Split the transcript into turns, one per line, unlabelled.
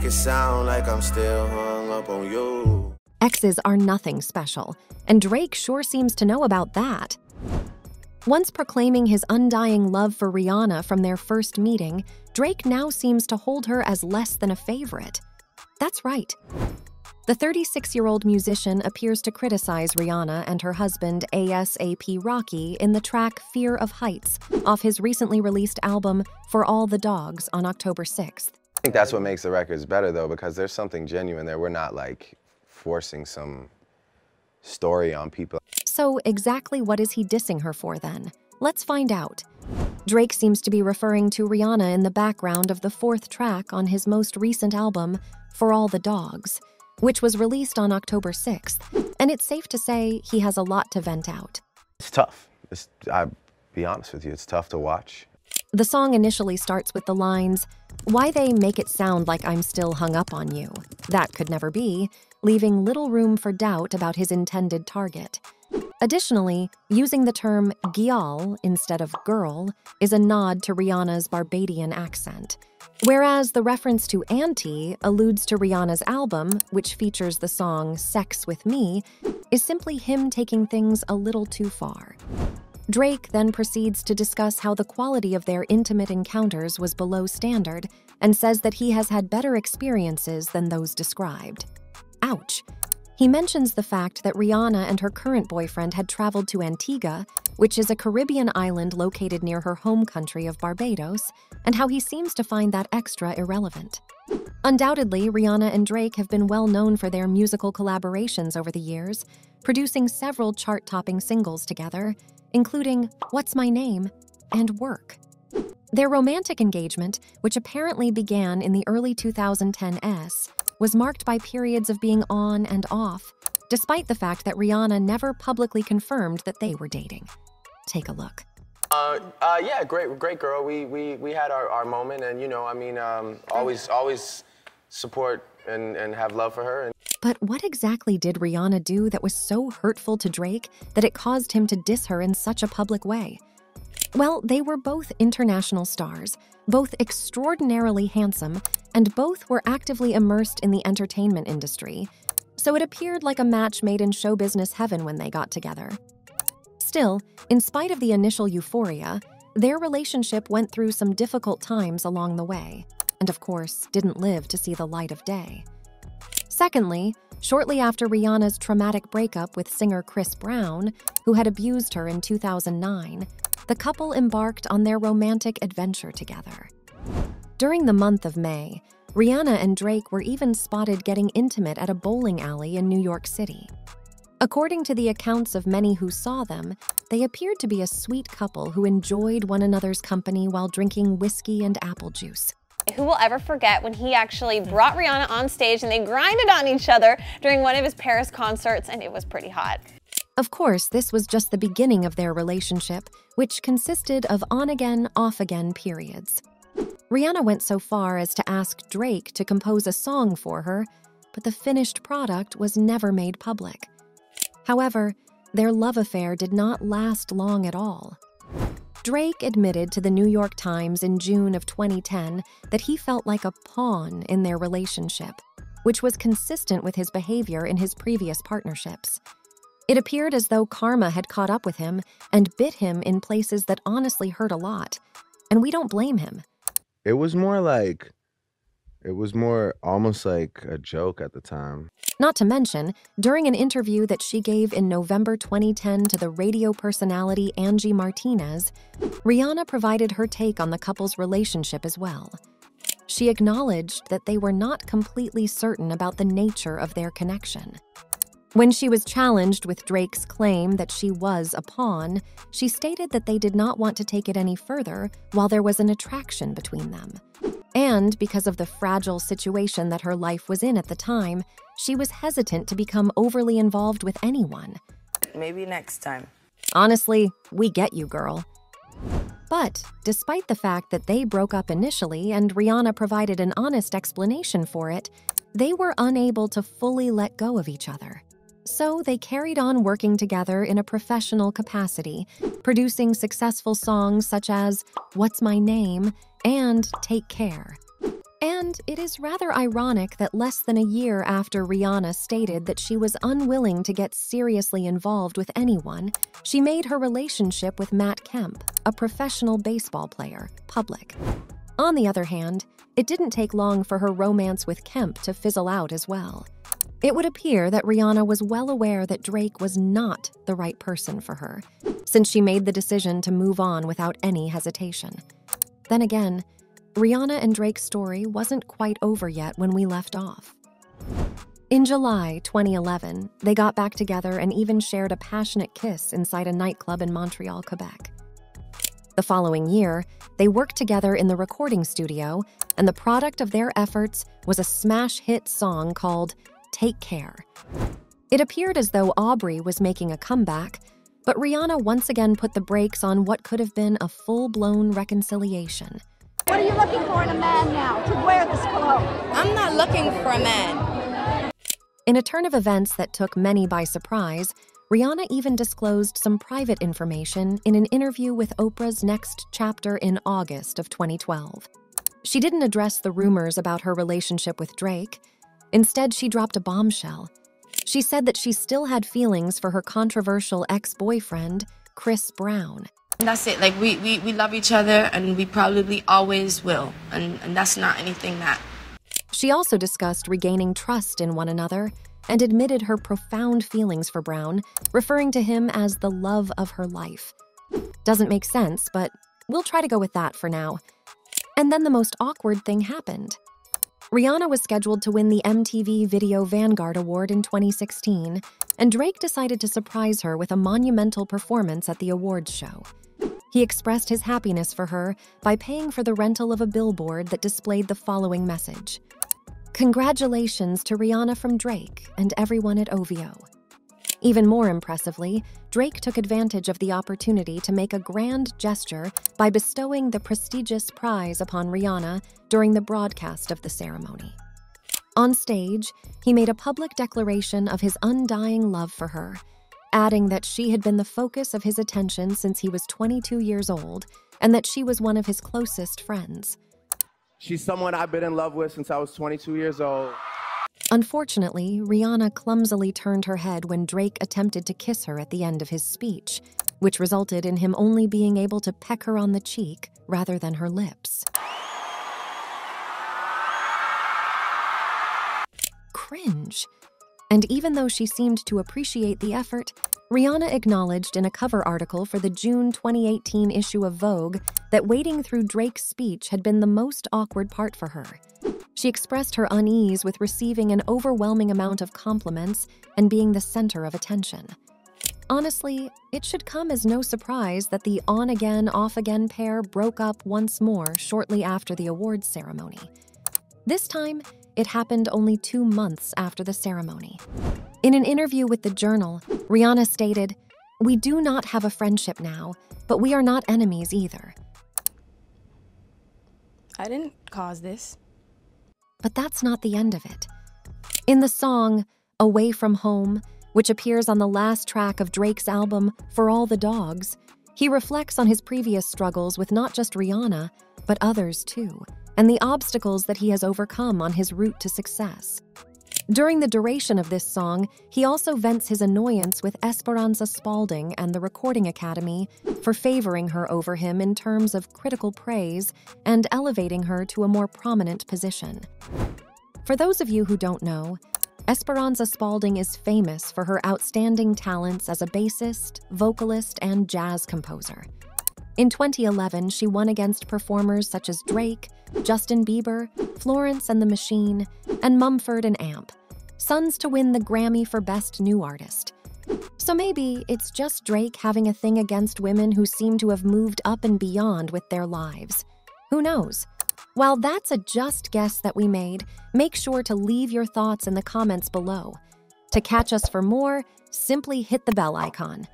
make it sound like I'm still hung up on you.
Exes are nothing special, and Drake sure seems to know about that. Once proclaiming his undying love for Rihanna from their first meeting, Drake now seems to hold her as less than a favorite. That's right. The 36 year old musician appears to criticize Rihanna and her husband ASAP Rocky in the track Fear of Heights off his recently released album For All the Dogs on October 6th.
I think that's what makes the records better though, because there's something genuine there. We're not like forcing some story on people.
So, exactly what is he dissing her for then? Let's find out. Drake seems to be referring to Rihanna in the background of the fourth track on his most recent album, For All the Dogs, which was released on October 6th, and it's safe to say he has a lot to vent out.
It's tough. It's, I'll be honest with you, it's tough to watch.
The song initially starts with the lines, Why they make it sound like I'm still hung up on you. That could never be, leaving little room for doubt about his intended target. Additionally, using the term gyal instead of girl is a nod to Rihanna's Barbadian accent, whereas the reference to auntie alludes to Rihanna's album, which features the song Sex with Me, is simply him taking things a little too far. Drake then proceeds to discuss how the quality of their intimate encounters was below standard and says that he has had better experiences than those described. Ouch. He mentions the fact that Rihanna and her current boyfriend had traveled to Antigua, which is a Caribbean island located near her home country of Barbados, and how he seems to find that extra irrelevant. Undoubtedly, Rihanna and Drake have been well known for their musical collaborations over the years, producing several chart topping singles together, including What's My Name and Work. Their romantic engagement, which apparently began in the early 2010s, was marked by periods of being on and off, despite the fact that Rihanna never publicly confirmed that they were dating. Take a look.
Uh, uh, yeah, great, great girl. We we we had our, our moment, and you know, I mean, um, always always support and and have love for her. And
But what exactly did Rihanna do that was so hurtful to Drake that it caused him to diss her in such a public way? Well, they were both international stars, both extraordinarily handsome, and both were actively immersed in the entertainment industry. So it appeared like a match made in show business heaven when they got together. Still, in spite of the initial euphoria, their relationship went through some difficult times along the way, and of course, didn't live to see the light of day. Secondly, shortly after Rihanna's traumatic breakup with singer Chris Brown, who had abused her in 2009, the couple embarked on their romantic adventure together. During the month of May, Rihanna and Drake were even spotted getting intimate at a bowling alley in New York City. According to the accounts of many who saw them, they appeared to be a sweet couple who enjoyed one another's company while drinking whiskey and apple juice.
Who will ever forget when he actually brought Rihanna on stage and they grinded on each other during one of his Paris concerts, and it was pretty hot.
Of course, this was just the beginning of their relationship, which consisted of on again, off again periods. Rihanna went so far as to ask Drake to compose a song for her, but the finished product was never made public. However, their love affair did not last long at all. Drake admitted to the New York Times in June of 2010 that he felt like a pawn in their relationship, which was consistent with his behavior in his previous partnerships. It appeared as though karma had caught up with him and bit him in places that honestly hurt a lot, and we don't blame him.
it was more like, it was more almost like a joke at the time.
Not to mention, during an interview that she gave in November 2010 to the radio personality Angie Martinez, Rihanna provided her take on the couple's relationship as well. She acknowledged that they were not completely certain about the nature of their connection. When she was challenged with Drake's claim that she was a pawn, she stated that they did not want to take it any further while there was an attraction between them. And because of the fragile situation that her life was in at the time, she was hesitant to become overly involved with anyone.
Maybe next time.
Honestly, we get you, girl. But despite the fact that they broke up initially and Rihanna provided an honest explanation for it, they were unable to fully let go of each other. So they carried on working together in a professional capacity, producing successful songs such as What's My Name and Take Care. And it is rather ironic that less than a year after Rihanna stated that she was unwilling to get seriously involved with anyone, she made her relationship with Matt Kemp, a professional baseball player, public. On the other hand, it didn't take long for her romance with Kemp to fizzle out as well. It would appear that Rihanna was well aware that Drake was not the right person for her, since she made the decision to move on without any hesitation. Then again, Rihanna and Drake's story wasn't quite over yet when we left off. In July 2011, they got back together and even shared a passionate kiss inside a nightclub in Montreal, Quebec. The following year, they worked together in the recording studio, and the product of their efforts was a smash hit song called Take Care. It appeared as though Aubrey was making a comeback, but Rihanna once again put the brakes on what could have been a full blown reconciliation.
What are you looking for in a man now to wear this cologne?
I'm not looking for a man.
In a turn of events that took many by surprise, Rihanna even disclosed some private information in an interview with Oprah's Next Chapter in August of 2012. She didn't address the rumors about her relationship with Drake. Instead, she dropped a bombshell. She said that she still had feelings for her controversial ex boyfriend, Chris Brown.
And that's it. Like we, we, we love each other and we probably always will. And, and that's not anything that
She also discussed regaining trust in one another and admitted her profound feelings for Brown, referring to him as the love of her life. Doesn't make sense, but we'll try to go with that for now. And then the most awkward thing happened. Rihanna was scheduled to win the MTV Video Vanguard Award in 2016, and Drake decided to surprise her with a monumental performance at the awards show. He expressed his happiness for her by paying for the rental of a billboard that displayed the following message Congratulations to Rihanna from Drake and everyone at OVO. Even more impressively, Drake took advantage of the opportunity to make a grand gesture by bestowing the prestigious prize upon Rihanna during the broadcast of the ceremony. On stage, he made a public declaration of his undying love for her, adding that she had been the focus of his attention since he was 22 years old and that she was one of his closest friends.
She's someone I've been in love with since I was 22 years old.
Unfortunately, Rihanna clumsily turned her head when Drake attempted to kiss her at the end of his speech, which resulted in him only being able to peck her on the cheek rather than her lips. Cringe. And even though she seemed to appreciate the effort, Rihanna acknowledged in a cover article for the June 2018 issue of Vogue that wading through Drake's speech had been the most awkward part for her. She expressed her unease with receiving an overwhelming amount of compliments and being the center of attention. Honestly, it should come as no surprise that the on again, off again pair broke up once more shortly after the awards ceremony. This time, it happened only two months after the ceremony. In an interview with the Journal, Rihanna stated, We do not have a friendship now, but we are not enemies either.
I didn't cause this.
But that's not the end of it. In the song Away From Home, which appears on the last track of Drake's album For All the Dogs, he reflects on his previous struggles with not just Rihanna, but others too, and the obstacles that he has overcome on his route to success. During the duration of this song, he also vents his annoyance with Esperanza Spalding and the Recording Academy for favoring her over him in terms of critical praise and elevating her to a more prominent position. For those of you who don't know, Esperanza Spalding is famous for her outstanding talents as a bassist, vocalist, and jazz composer. In 2011, she won against performers such as Drake, Justin Bieber, Florence and the Machine, and Mumford and Amp, sons to win the Grammy for Best New Artist. So maybe it's just Drake having a thing against women who seem to have moved up and beyond with their lives. Who knows? While that's a just guess that we made, make sure to leave your thoughts in the comments below. To catch us for more, simply hit the bell icon.